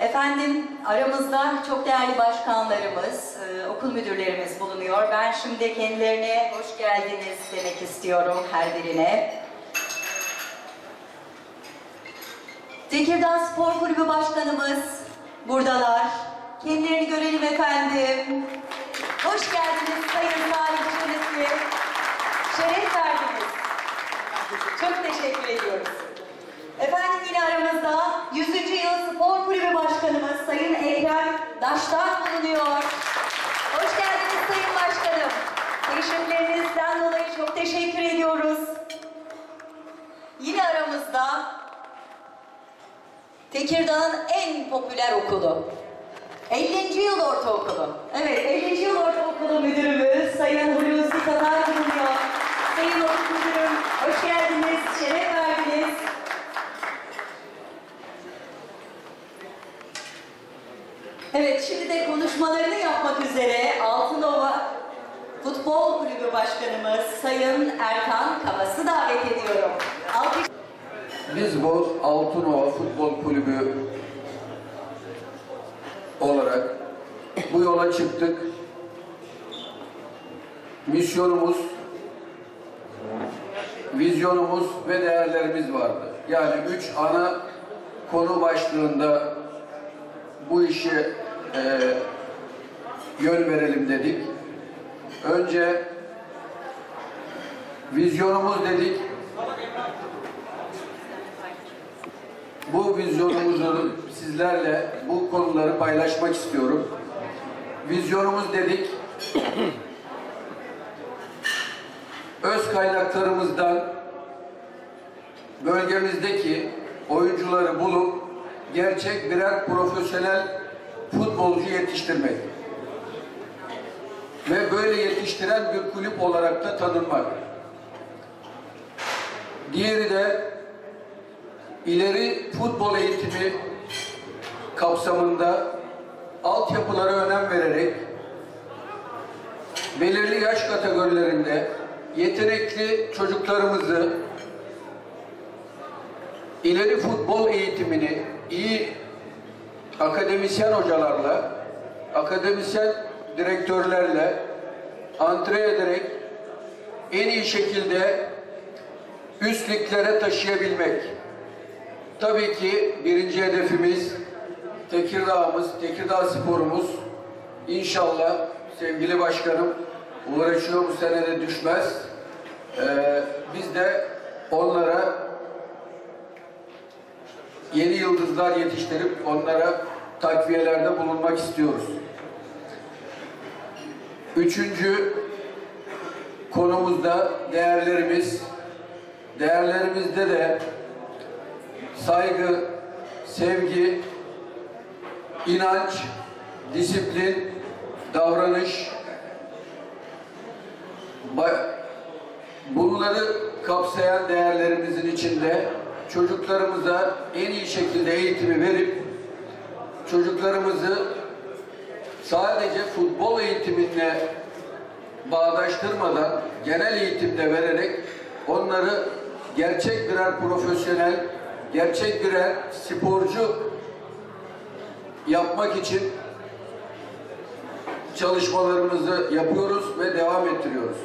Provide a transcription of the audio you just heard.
Efendim aramızda çok değerli başkanlarımız, e, okul müdürlerimiz bulunuyor. Ben şimdi kendilerine hoş geldiniz demek istiyorum her birine. Tekirdağ Spor Kulübü Başkanımız buradalar. Kendilerini görelim efendim. Hoş geldiniz Sayın Salih Çelesi. Şeref verdiniz. Çok teşekkür ediyoruz. Efendim yine aramızda 100. Yıl Spor Kulübü Başkanımız Sayın Ekrem Daştan bulunuyor. Hoş geldiniz Sayın Başkanım. Teşekkürlerinizden dolayı çok teşekkür ediyoruz. Yine aramızda Tekirdağ'ın en popüler okulu. 50. Yıl Ortaokulu. Evet, 50. Yıl Ortaokulu Müdürümüz Sayın Hulusi Tatar bulunuyor. Sayın Okul Müdürüm, hoş geldiniz, şeref verdiniz. Evet, şimdi de konuşmalarını yapmak üzere Altınova Futbol Kulübü Başkanımız Sayın Erkan Kavas'ı davet ediyorum. Alkış Biz bu Altınova Futbol Kulübü olarak bu yola çıktık. Misyonumuz, vizyonumuz ve değerlerimiz vardı. Yani üç ana konu başlığında bu işe e, yön verelim dedik. Önce vizyonumuz dedik. Bu vizyonumuzu sizlerle bu konuları paylaşmak istiyorum. Vizyonumuz dedik. Öz kaynaklarımızdan bölgemizdeki oyuncuları bulup gerçek birer profesyonel futbolcu yetiştirmek. Ve böyle yetiştiren bir kulüp olarak da tanınmak. Diğeri de ileri futbol eğitimi kapsamında altyapılara önem vererek belirli yaş kategorilerinde yetenekli çocuklarımızı ileri futbol eğitimini iyi akademisyen hocalarla, akademisyen direktörlerle antre ederek en iyi şekilde üst liglere taşıyabilmek. Tabii ki birinci hedefimiz Tekirdağ'ımız, Tekirdağ sporumuz. İnşallah sevgili başkanım uğraşıyor bu sene de düşmez. Ee, biz de onlara yıldızlar yetiştirip onlara takviyelerde bulunmak istiyoruz. Üçüncü konumuzda değerlerimiz. Değerlerimizde de saygı, sevgi, inanç, disiplin, davranış, bunları kapsayan değerlerimizin içinde çocuklarımıza en iyi şekilde eğitimi verip çocuklarımızı sadece futbol eğitimine bağdaştırmadan genel eğitimde vererek onları gerçek birer profesyonel, gerçek birer sporcu yapmak için çalışmalarımızı yapıyoruz ve devam ettiriyoruz.